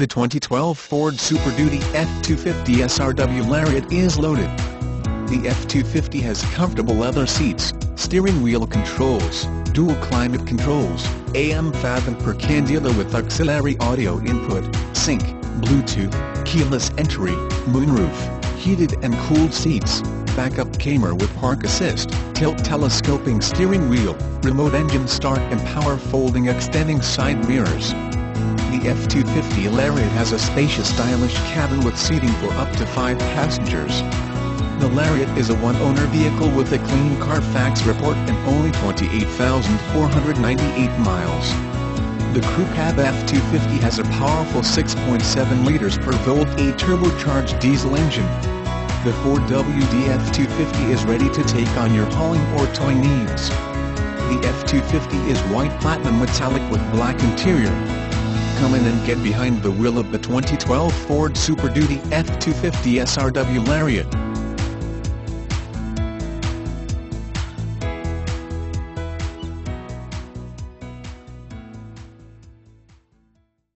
The 2012 Ford Super Duty F-250 SRW Lariat is loaded. The F-250 has comfortable leather seats, steering wheel controls, dual climate controls, AM and per dealer with auxiliary audio input, sync, Bluetooth, keyless entry, moonroof, heated and cooled seats, backup camera with park assist, tilt telescoping steering wheel, remote engine start and power folding extending side mirrors. The F-250 Lariat has a spacious stylish cabin with seating for up to five passengers. The Lariat is a one-owner vehicle with a clean Carfax report and only 28,498 miles. The Crew Cab F-250 has a powerful 6.7 liters per volt A turbocharged diesel engine. The Ford WD-F-250 is ready to take on your hauling or towing needs. The F-250 is white platinum metallic with black interior, come in and get behind the wheel of the 2012 Ford Super Duty F-250 SRW Lariat.